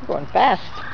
I'm going fast.